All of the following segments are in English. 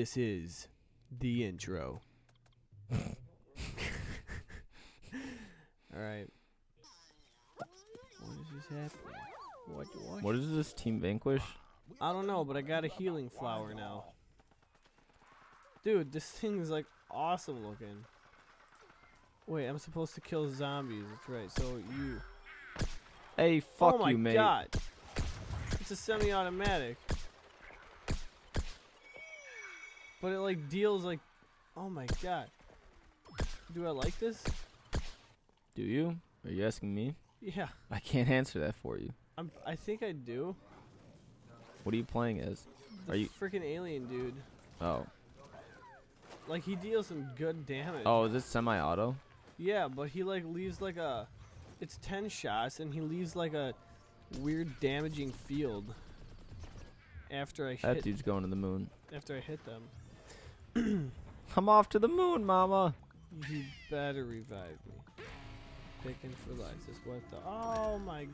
this is the intro. All right. What is this happening? What? What? What is this Team Vanquish? I don't know, but I got a healing flower now. Dude, this thing is like awesome looking. Wait, I'm supposed to kill zombies. That's right. So you. Hey, fuck oh my you, mate. god! It's a semi-automatic. But it like deals like, oh my god. Do I like this? Do you? Are you asking me? Yeah, I can't answer that for you. I'm. I think I do. What are you playing as? The Are you- freaking alien dude? Oh. Like he deals some good damage. Oh, is it semi-auto? Yeah, but he like leaves like a. It's ten shots, and he leaves like a weird damaging field. After I That hit, dude's going to the moon. after I hit them, I'm off to the moon, mama. you better revive me. Picking for life. This what the? Oh my!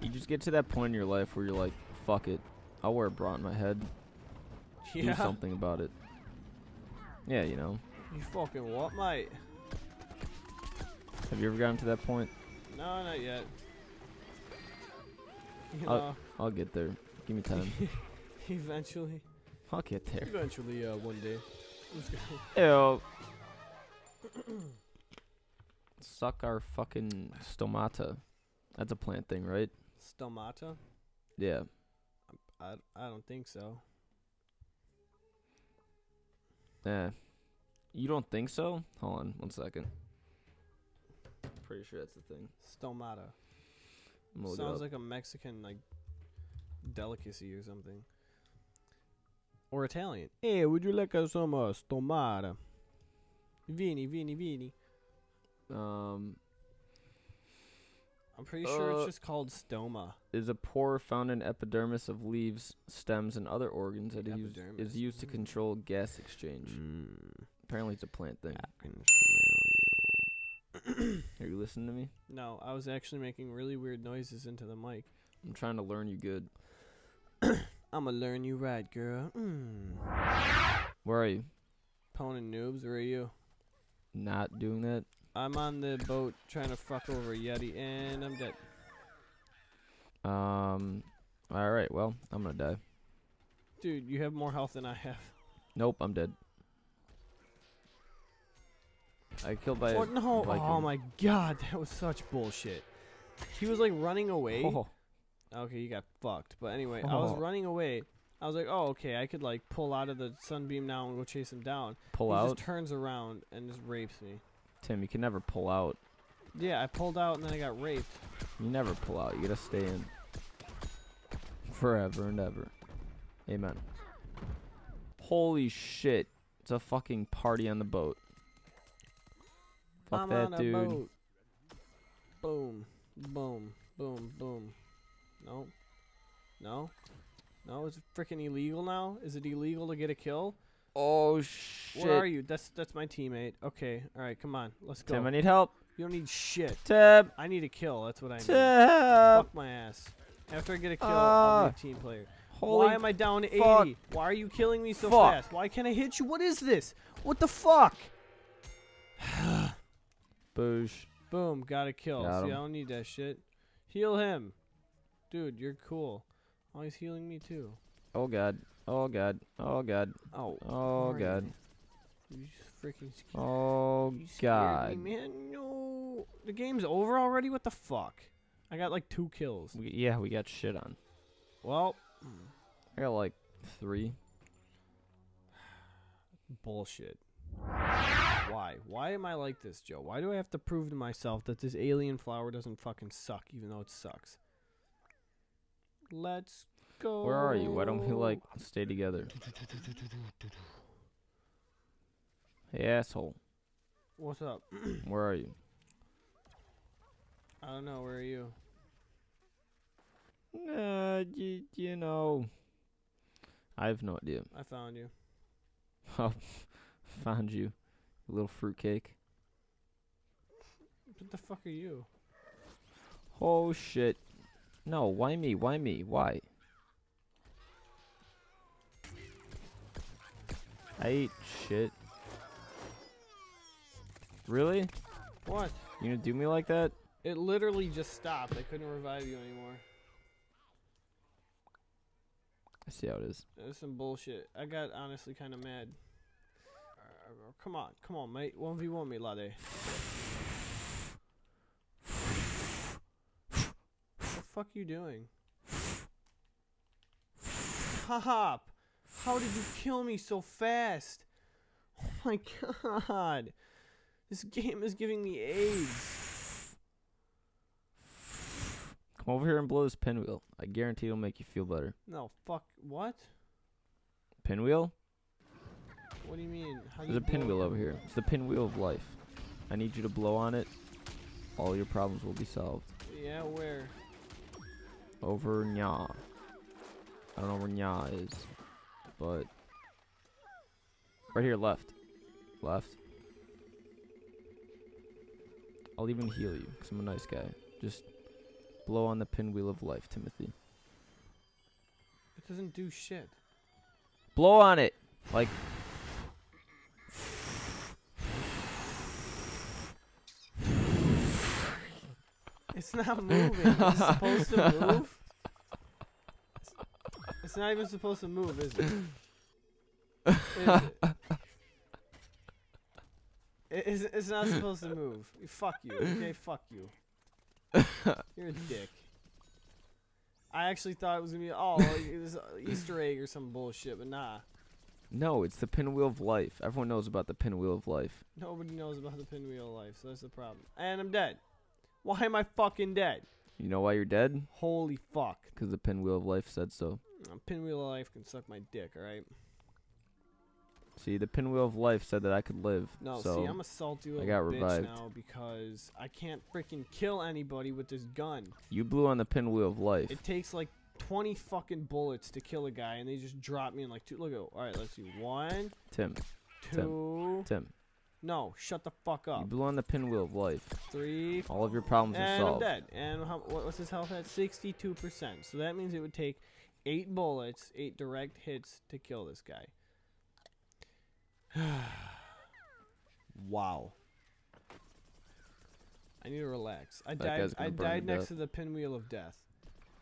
You just get to that point in your life where you're like, fuck it. I'll wear a bra on my head. Do something about it. Yeah, you know. You fucking what, mate? Have you ever gotten to that point? No, not yet. You know, I'll get there. Give me time. eventually, I'll get there. eventually, uh, one day. I'm just gonna- Ew. Suck our fucking stomata. That's a plant thing, right? Stomata? Yeah. I, I don't think so. Eh. You don't think so? Hold on one second. Pretty sure that's the thing. Stomata. I'm gonna look it Sounds like a Mexican like delicacy or something. Or Italian. Hey, would you like uh, some uh, stomata? Vini, vini, vini. um, I'm pretty sure Uh, it's just called stoma. is a pore found in epidermis of leaves, stems, and other organs that is used, is used to Mm. control gas exchange. Mm, Apparently, it's a plant thing. I can smell you. Are you listening to me? No, I was actually making really weird noises into the mic. I'm trying to learn you good. I'ma learn you right, girl. Mm. Where are you? Ponin noobs, where are you? Not doing that? I'm on the boat trying to fuck over a Yeti, and I'm dead. Um. All right. Well, I'm gonna die. Dude, you have more health than I have. Nope, I'm dead. I killed by. a What? No. Oh my god, that was such bullshit. He was like running away. Oh, Okay, you got fucked. But anyway, I was Oh. running away. I was like, oh, okay, I could like pull out of the sunbeam now and go chase him down. pull he out, just turns around and just rapes me. Tim. You can never pull out. Yeah, I pulled out and then I got raped. You never pull out. You gotta stay in. Forever and ever. Amen. Holy shit! It's a fucking party on the boat. Fuck I'm that dude. boat. Boom, boom, boom, boom. No, no, no. Is it freaking illegal now? Is it illegal to get a kill? Oh shit! Where are you? That's that's my teammate. Okay, all right, come on, let's go. Tim, I need help. you don't need shit. Tim. I need a kill. That's what I need. Tim. Fuck my ass. After I get a kill, I'll Ah. be a team player. Holy Why am I down to 80? Why are you killing me so Fuck. fast? Why can't I hit you? What is this? What the fuck? boosh. Boom, got a kill. Got See. I don't need that shit. Heal him. Dude, you're cool. Oh, he's healing me too. Oh god. Oh god. Oh god. Oh. Oh god. You, freaking sc- Oh you god. me, man. No. The game's over already? What the fuck? I got like two kills. We, yeah, we got shit on. Well, I got like three. bullshit. Why? Why am I like this, Joe? Why do I have to prove to myself that this alien flower doesn't fucking suck, even though it sucks? Let's go. Where are you? Why don't we like stay together? Hey asshole. What's up? Where are you? I don't know. Where are you? Uh, you, you know. I have no idea. I found you. Oh, found you. You little fruitcake. What the fuck are you? Oh shit. No, why me? Why me? Why? I ate shit. Really? What? You gonna do me like that? It literally just stopped. I couldn't revive you anymore. I see how it is. Was some bullshit. I got honestly kind of mad. Uh, come on, come on, mate. One v one me, Lade. What fuck you doing? Hop! How did you kill me so fast? Oh my god! This game is giving me AIDS. Come over here and blow this pinwheel. I guarantee it'll make you feel better. No, fuck. What? Pinwheel? What do you mean? How There's you a pinwheel over here. It's the pinwheel of life. I need you to blow on it. All your problems will be solved. Yeah, where? Over nya. I don't know where nya is, but right here, left, left. I'll even heal you, cause I'm a nice guy. Just blow on the pinwheel of life, Timothy. It doesn't do shit. Blow on it, like It's not moving. It's supposed to move? It's, it's not even supposed to move, is it? Is it? It- It's, it's not supposed to move. Fuck you. Okay, fuck you. You're a dick. I actually thought it was gonna be oh this uh, Easter egg or some bullshit, but nah. no, it's the pinwheel of life. Everyone knows about the pinwheel of life. Nobody knows about the pinwheel of life, so that's the problem. And I'm dead. Why am I fucking dead? You know why you're dead? Holy fuck. Cause the pinwheel of life said so. Uh, Pinwheel of life can suck my dick, alright? See, the pinwheel of life said that I could live. No, so see, I'm a salty little got bitch revived. now because I can't freaking kill anybody with this gun. you blew on the pinwheel of life. It takes like 20 fucking bullets to kill a guy, and they just drop me in like two. Look at, all right, let's see, one, Tim, two. Tim, No, shut the fuck up. you blew on the pinwheel of life. Three, All of your problems are solved. and I'm dead. And how, what, what's his health at? 62%. So that means it would take eight bullets, eight direct hits to kill this guy. wow. I need to relax. I That died. I died next death. to the pinwheel of death,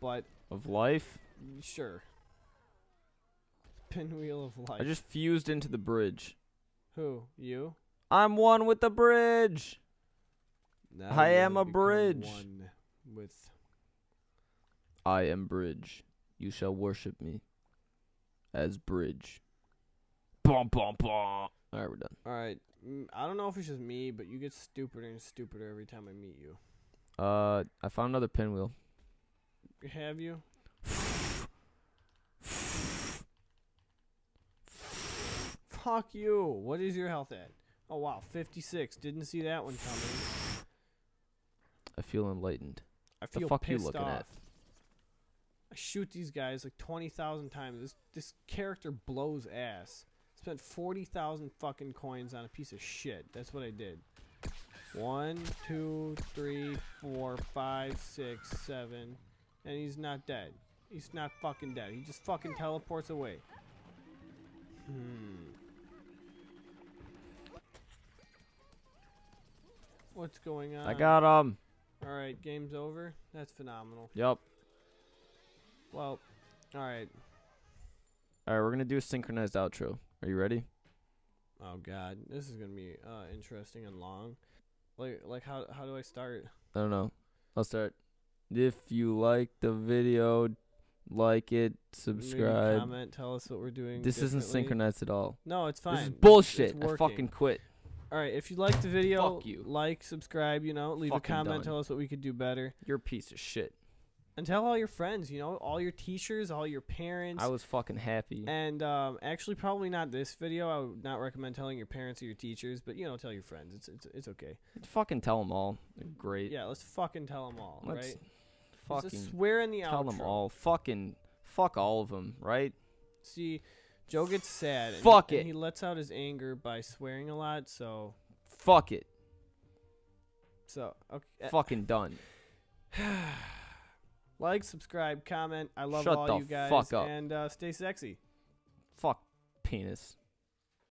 but Of life? sure. Pinwheel of life. I just fused into the bridge. who you? I'm one with the bridge. Now I am a bridge. One with I am bridge. You shall worship me as bridge. Bum bum bum. All right, we're done. All right. mm, I don't know if it's just me, but you get stupider and stupider every time I meet you. Uh, I found another pinwheel. Have you? Fuck you. What is your health at? Oh wow, 56. Didn't see that one coming. I feel enlightened. I The feel fuck you looking off. at? I shoot these guys like 20,000 times. This this character blows ass. Spent 40,000 fucking coins on a piece of shit. That's what I did. One, two, three, four, five, six, seven. And he's not dead. He's not fucking dead. He just fucking teleports away. Hmm. What's going on? I got um. Alright, game's over. That's phenomenal. Yup. Well, alright. All right, we're gonna do a synchronized outro. Are you ready? Oh god, this is gonna be uh interesting and long. Like like how how do I start? I don't know. I'll start. If you like the video, like it, Maybe subscribe. comment, tell us what we're doing. This isn't synchronized at all. No, it's fine. This is bullshit. It's I fucking quit. All right, if you like the video, Fuck you. like, subscribe. You know, leave Fucking a comment, done. tell us what we could do better, You're a piece of shit. and tell all your friends. You know, all your teachers, all your parents. I was fucking happy. and um, actually, probably not this video. I would not recommend telling your parents or your teachers, but you know, tell your friends. It's it's it's okay. fucking tell them all. They're great. Yeah, let's fucking tell them all, Let's right? Let's fucking just swear in the tell outro. them all. Fucking fuck all of them, right? See, Joe gets sad. And Fuck and it. he lets out his anger by swearing a lot. So, Fuck it. so okay. fucking done. like, subscribe, comment. I love Shut all you guys. fuck up. And uh, stay sexy. Fuck penis.